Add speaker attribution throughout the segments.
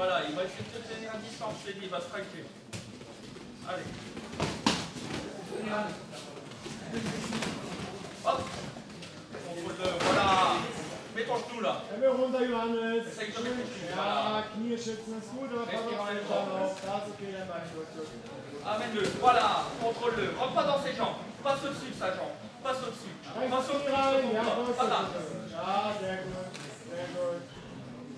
Speaker 1: Voilà, il va essayer de se tenir à distance, je dit, il va se craquer. Allez. Hop Contrôle le Voilà Mets ton genou là.
Speaker 2: Immer eh ben, runter, Johannes. Essaye de
Speaker 1: Amène-le, voilà, contrôle-le. Rentre pas dans ses jambes. Passe au-dessus de sa jambe. Passe au-dessus. Passe au-dessus. Voilà.
Speaker 2: Ah, sehr bien, Sehr
Speaker 1: bien.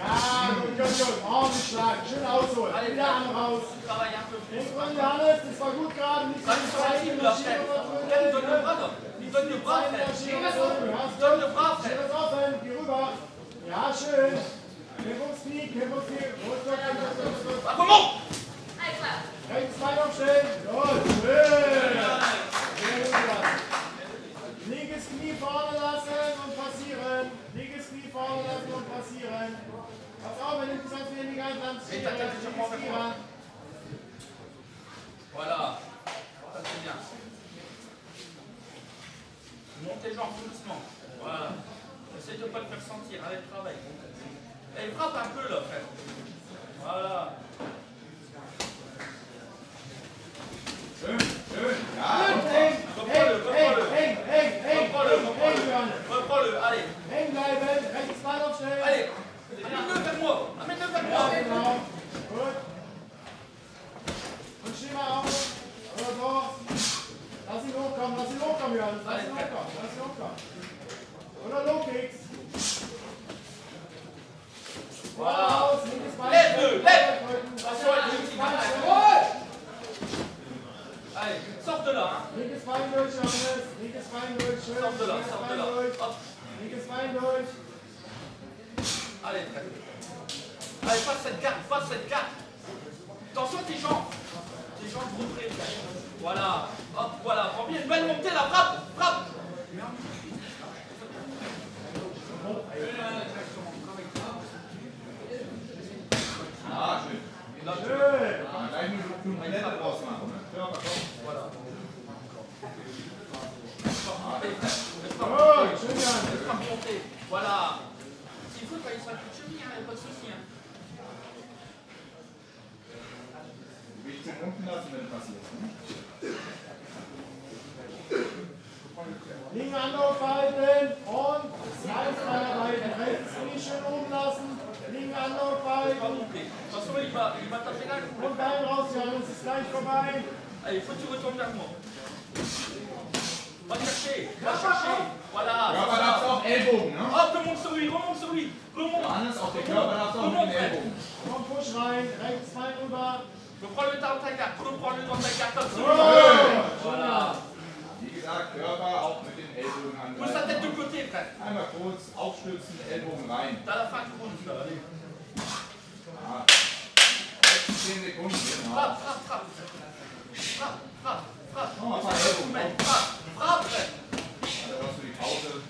Speaker 2: Ja, gut, gut, gut. Ordentlich schlagen. Schön ausholen.
Speaker 1: Alle
Speaker 2: wieder an raus. Denk dran, Johannes, das war gut gerade. Nicht so
Speaker 1: weit in der Schiene Die Sonne schon ey. Die Sonne brav, schon
Speaker 2: Schiene offen. Geh rüber. Ja, schön. Hilf uns nie, hilf uns nie.
Speaker 1: Komm hoch!
Speaker 2: Rechts weit aufstellen.
Speaker 1: Et ta tête sur moi, moi. Voilà. Ça c'est bien. Monte les jambes doucement. Voilà. Essaye de ne pas te faire sentir allez le travail. Et frappe un peu là, frère. Voilà. reprends-le, reprends-le. Reprends-le, reprends-le. allez. Allez, amène-le moi.
Speaker 2: amène rein durch, schön.
Speaker 1: Sort de là, sort de là. Hop.
Speaker 2: Linkes rein durch.
Speaker 1: Allez, très bien. Allez, passe cette carte, passe cette carte. Attention tes jambes. Tes jambes groupées. Voilà. Hop, voilà. Prends bien une belle montée là. Frappe, frappe.
Speaker 3: Ah,
Speaker 2: je vais. Anlaufhalten und ganz weiterleiten. Rechts nicht schön umlassen, linken
Speaker 1: Anlaufhalten.
Speaker 2: Und dann rausjagen, es ist gleich vorbei.
Speaker 1: Allez, faut que tu retournes vers moi. Va chercher, va chercher. Voilà.
Speaker 3: Körperabstand, Ellbogen, ne?
Speaker 1: Hop, remonte sur lui, remonte sur lui. Remonte.
Speaker 3: Johannes auf den Körperabstand mit dem Ellbogen.
Speaker 2: Komm, push rein, rechts, Bein rüber.
Speaker 1: Reprends le temps de ta carte, reprends le temps de
Speaker 2: ta
Speaker 1: carte. Voilà.
Speaker 3: Wie gesagt, Körper auch mit den Ellbogen
Speaker 1: an. Muss
Speaker 3: das
Speaker 1: denn du
Speaker 3: Einmal kurz aufstützen, Ellbogen rein.
Speaker 1: Da da fang runter.
Speaker 3: Ja. 10 Sekunden. Genau.
Speaker 1: Frapp, frapp, frapp. Frapp, frapp, frapp.
Speaker 3: Nochmal ein paar Ellbogen.
Speaker 1: Frapp, frapp.
Speaker 3: Also, was für die Pause.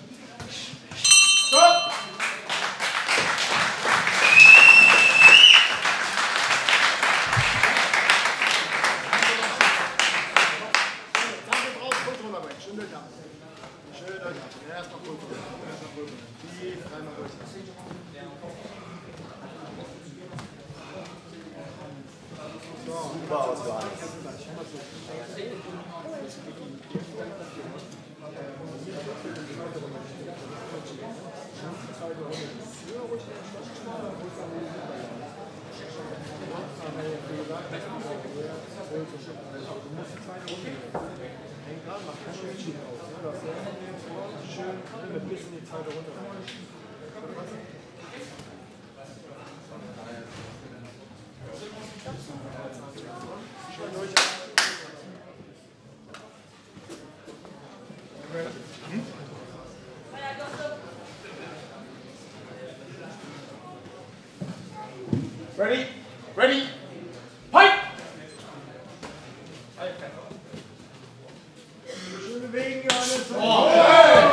Speaker 2: Hängt dran, macht keine Entschieden aus. Schön, wir bisschen die zweite Runde rein.
Speaker 3: Ready? Ready? Pipe!
Speaker 2: Schön bewegen, alles. Oh. Gerade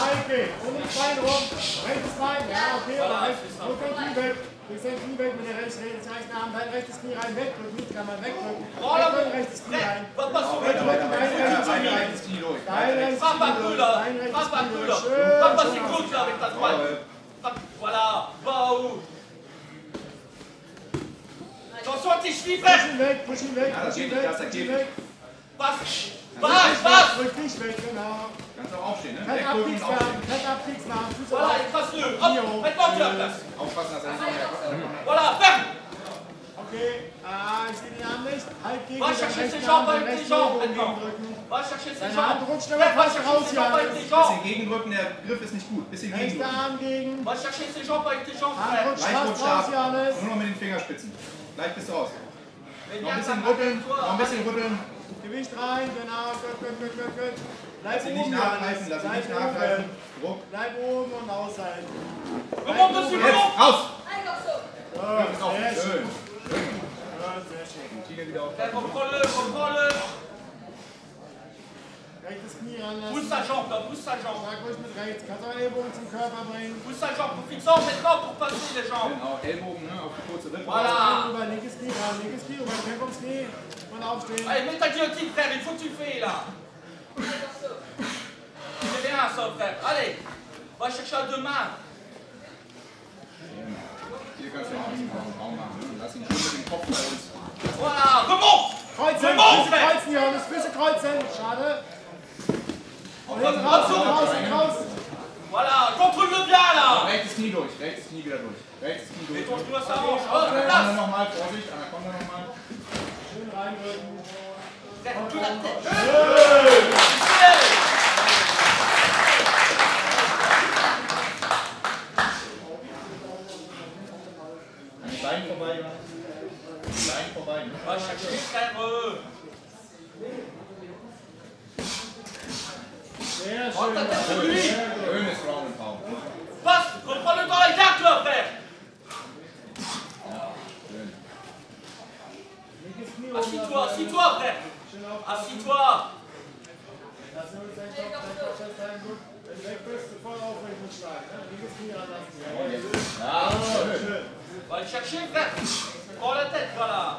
Speaker 2: Heike. um die Beine rum. Rechtes Bein. Ja, okay. Oder rechtes. Drück dein Knie weg. Drück dein Knie weg mit der rechten Hand. Das heißt, Arm dein rechtes Knie rein. Wegdrücken. Nicht kann man wegdrücken. Oh, dein rechtes Knie rein.
Speaker 1: Was machst du mit
Speaker 2: Dein rechtes Knie
Speaker 3: durch.
Speaker 2: Dein rechtes Knie durch.
Speaker 1: Dein Dein
Speaker 2: Dein rechtes
Speaker 1: rechtes rechtes
Speaker 2: Knie
Speaker 1: Knie
Speaker 2: Knie
Speaker 1: durch. durch. durch. Papa Köhler. Papa Köhler. Papa Sekunde habe ich das Bein. Stiefel!
Speaker 2: Push weg, push ihn weg,
Speaker 3: ja,
Speaker 2: push ihn weg, push ihn weg. Was? Was?
Speaker 1: Was?
Speaker 2: Rück dich weg, genau.
Speaker 3: Kannst auch aufstehen, ne?
Speaker 2: Kein
Speaker 3: Abkriegsnamen,
Speaker 2: kein Abkriegsnamen.
Speaker 1: Voilà,
Speaker 2: ich
Speaker 1: fass nö. Hopp, mein Gott, ja, das.
Speaker 3: Aufpassen, dass er nicht mehr
Speaker 1: Voilà, fertig!
Speaker 2: Okay, ah, ich sehe den Arm nicht. Halt, halt gegen
Speaker 1: was,
Speaker 2: den rechten Arm, den rechten Ellbogen gegendrücken.
Speaker 1: Was,
Speaker 2: Deine Hand rutscht
Speaker 1: aber
Speaker 2: fast raus,
Speaker 1: halt ja.
Speaker 3: Bisschen gegendrücken, der Griff ist nicht gut. Bisschen gegendrücken.
Speaker 2: Rechter Arm gegen.
Speaker 1: Was,
Speaker 2: halt
Speaker 1: Hand
Speaker 2: rutscht fast raus, Janis.
Speaker 3: Nur noch mit den Fingerspitzen. Gleich bist du raus. Noch ein bisschen rütteln, noch ein bisschen rütteln.
Speaker 2: Gewicht rein, genau, gut, gut, gut, gut, gut. Bleib oben,
Speaker 3: nicht
Speaker 2: nachreißen,
Speaker 3: lass ihn nicht
Speaker 2: nachreißen.
Speaker 3: Druck.
Speaker 2: Bleib oben und aushalten.
Speaker 1: Komm komm,
Speaker 3: komm,
Speaker 1: komm,
Speaker 3: raus! Einfach so.
Speaker 2: Sehr Schön, sehr schön.
Speaker 1: Kontrolle, Kontrolle!
Speaker 2: Rechtes Knie ranlassen.
Speaker 1: Boosterjob, der Boosterjob.
Speaker 2: Schlag ruhig mit rechts. Kannst auch Ellbogen zum Körper bringen.
Speaker 1: Boosterjob, du fliegst auch mit Kopf, du passierst den Job.
Speaker 3: Genau, Ellbogen, ne, auf die kurze Rippe.
Speaker 1: Voilà.
Speaker 2: Über linkes Knie ran, linkes Knie über, kämpf ums Knie eh und aufstehen.
Speaker 1: Allez, mets ta guillotine, frère, il faut que tu fais, là. C'est bien, ça, frère. Allez, va chercher à deux
Speaker 3: Hier kannst du auch einen Raum machen. Ne? Lass ihn schön Kopf bei uns.
Speaker 1: Voilà, remont!
Speaker 2: Kreuzen, Füße kreuzen, Johannes, Füße kreuzen. Schade raus,
Speaker 3: raus,
Speaker 2: raus.
Speaker 1: Voilà, contrôle le bien là.
Speaker 3: Rechtes Knie durch, rechtes Knie wieder durch. Rechtes Knie durch.
Speaker 1: Retour, du hast da auch.
Speaker 3: Anaconda nochmal, Vorsicht, da nochmal.
Speaker 2: Schön
Speaker 3: reinrücken. Schön. Bein vorbei. Bein vorbei.
Speaker 1: Was,
Speaker 2: ich
Speaker 1: hab
Speaker 2: Prends
Speaker 1: ta tête sur lui. Passe, reprends le temps et tacle, là, frère. Assis-toi, assis-toi, frère. Assis-toi. Va le chercher, frère. Prends la tête, voilà.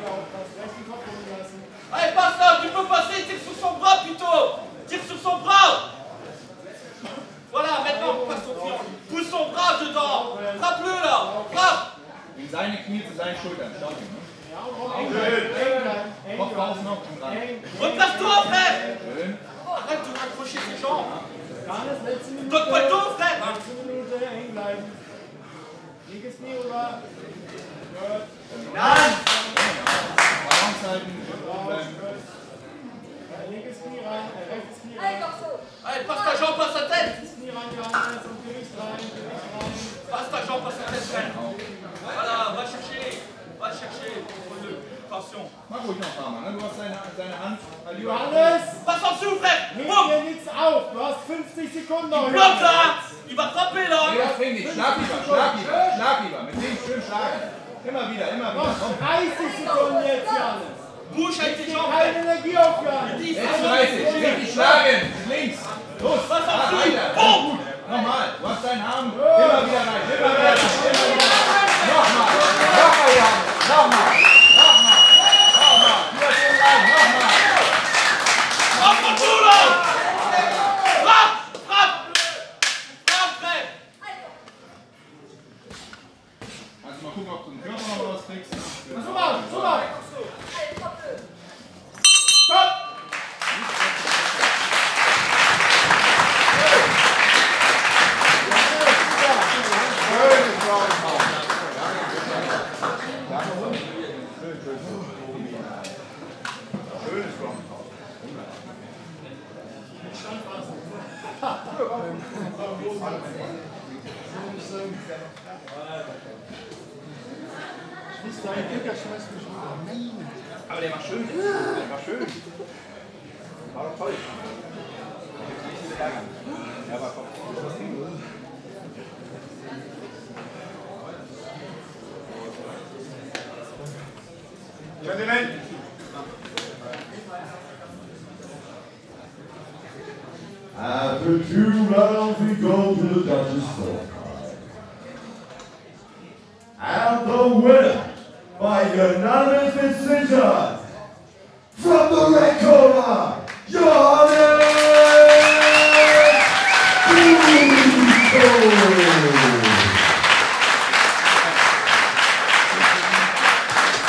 Speaker 1: tu peux passer, tire sur son bras plutôt Tire sur son bras Voilà, maintenant passe pied Pousse son bras dedans Frappe-le là Frappe
Speaker 3: seine Knie Schultern,
Speaker 1: Arrête de ses jambes. pas Attention.
Speaker 3: Mach ruhig noch ein paar Mal. Ne? Du hast deine, deine Hand.
Speaker 2: Johannes!
Speaker 1: Äh, Pass auf,
Speaker 2: Schuhfreck!
Speaker 1: Leg
Speaker 2: dir nichts auf. Du hast 50 Sekunden.
Speaker 1: Die Blocker! Über Verkoppelung!
Speaker 3: Nee, das bringt nicht. Schlag lieber, schlag lieber, schlag lieber. Mit dem schön schlagen. Immer wieder, immer wieder. Komm.
Speaker 2: 30 Sekunden jetzt, Johannes.
Speaker 1: Du schalt dich auf.
Speaker 2: Keine Energie auf, Johannes.
Speaker 3: Jetzt 30. Richtig schlagen. Links. Los.
Speaker 1: Pass
Speaker 3: auf,
Speaker 1: Schuhfreck!
Speaker 3: Ah, Nochmal. Du hast deinen Arm. Immer wieder rein. Immer wieder rein. Immer wieder rein. Aber der war schön. Der war schön. War doch toll. Ja, Gentlemen.
Speaker 4: After two rounds, we go to the judges' scorecard. And the winner Anonymous decision from the Red corner. your honor.